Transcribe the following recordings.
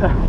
own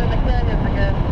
مكان يا سكان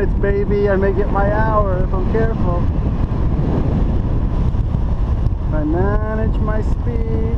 minutes, baby. I may get my hour if I'm careful. If I manage my speed.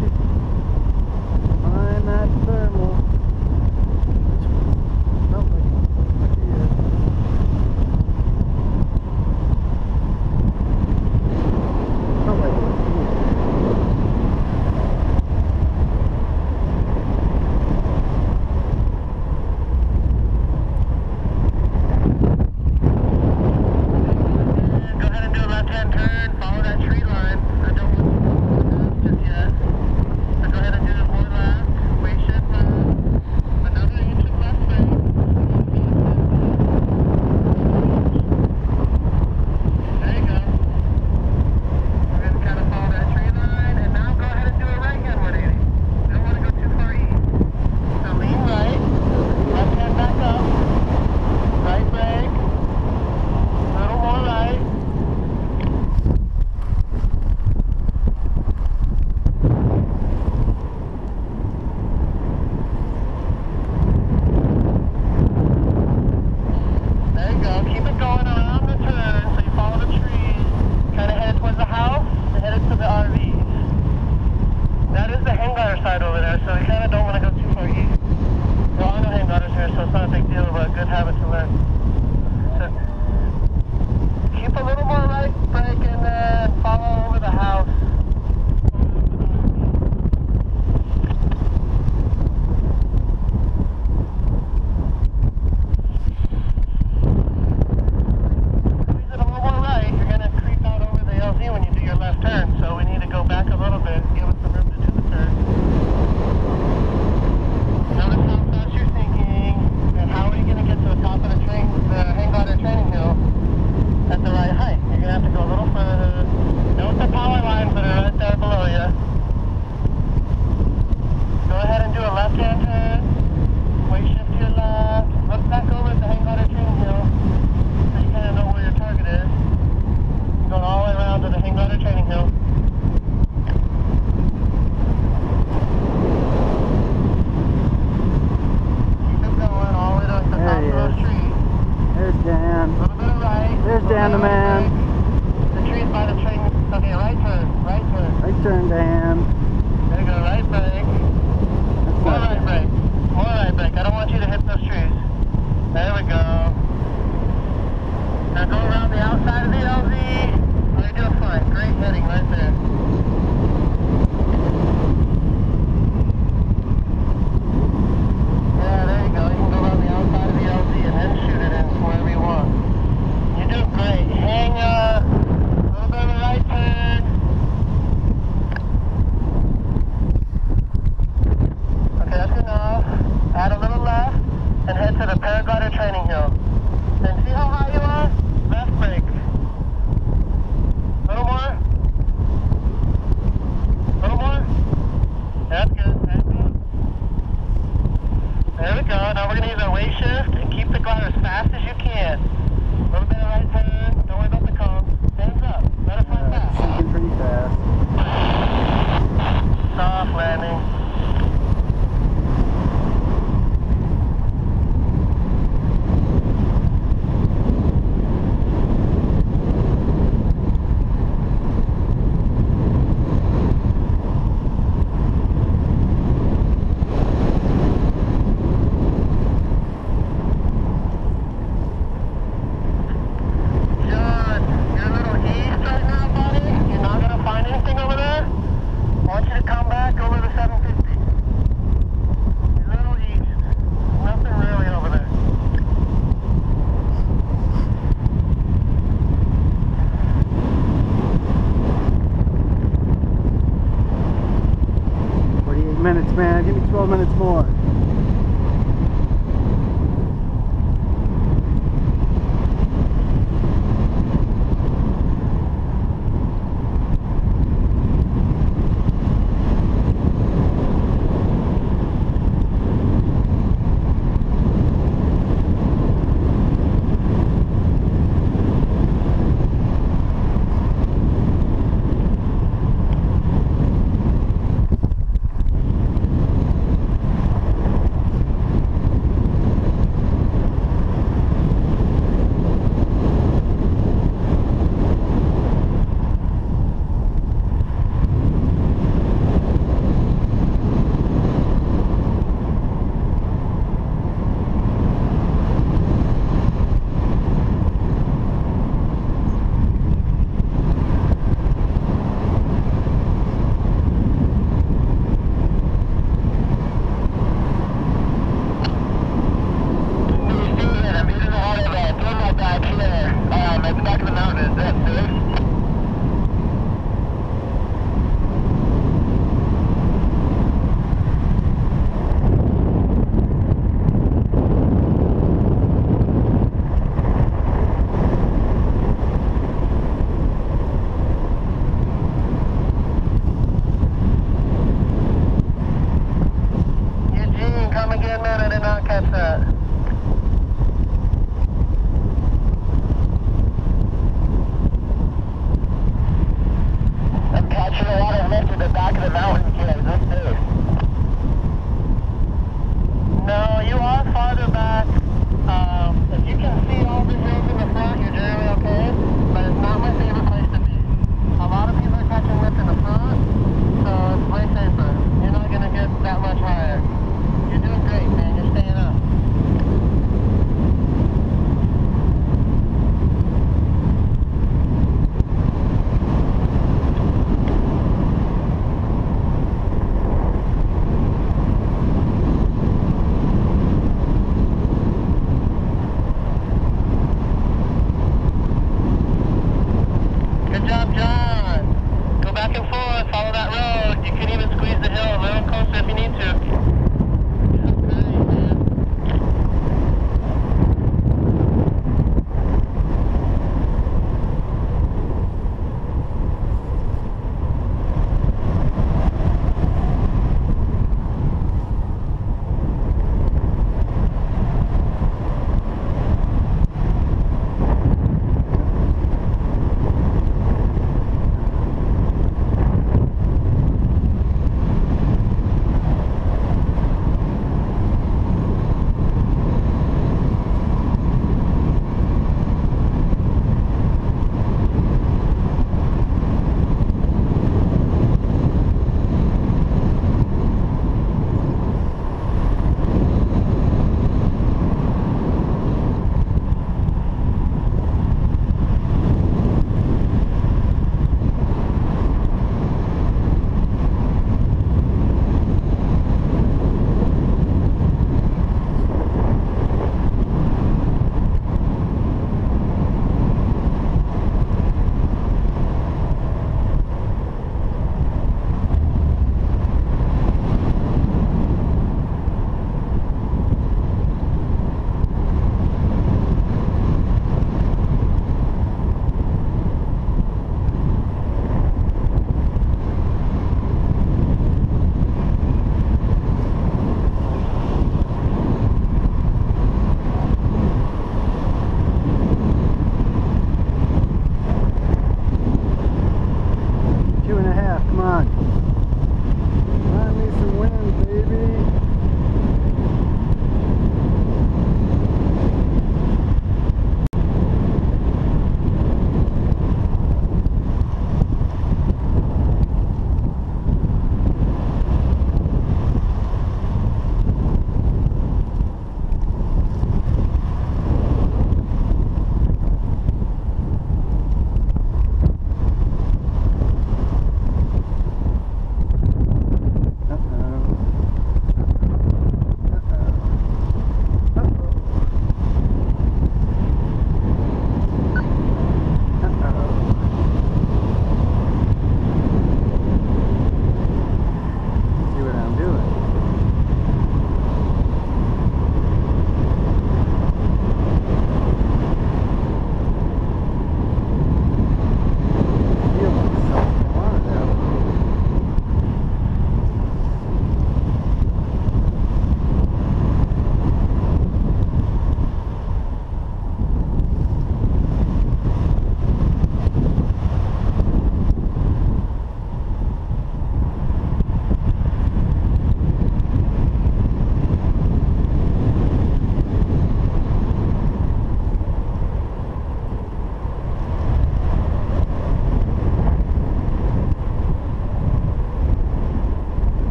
man. Give me 12 minutes more.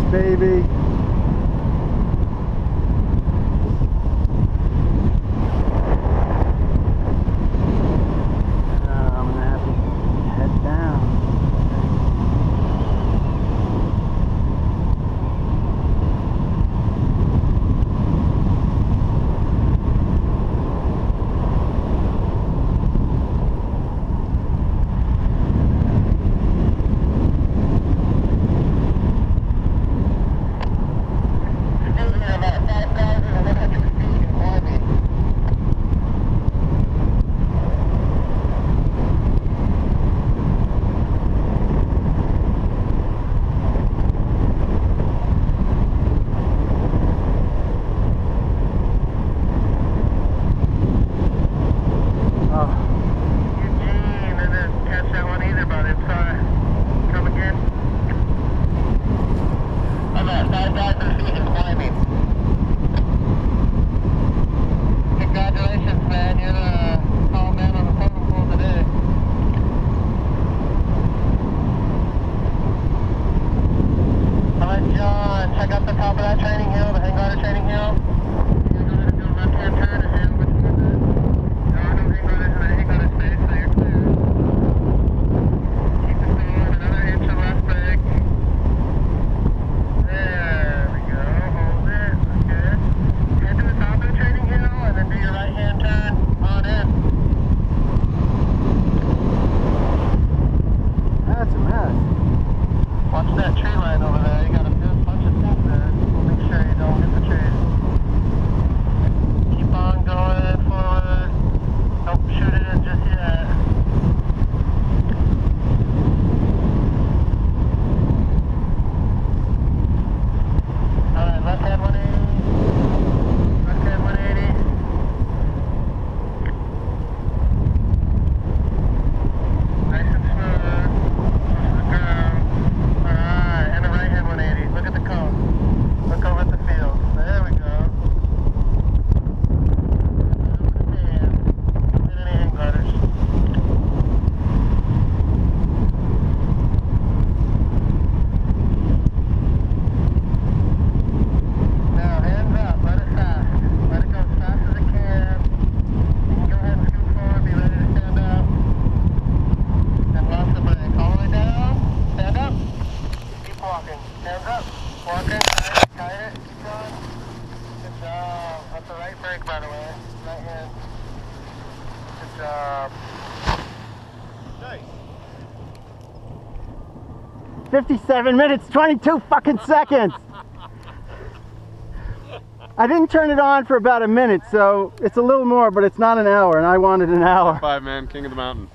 Baby. 57 minutes, 22 fucking seconds. I didn't turn it on for about a minute, so it's a little more, but it's not an hour, and I wanted an hour. Five man, king of the mountain.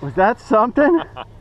Was that something?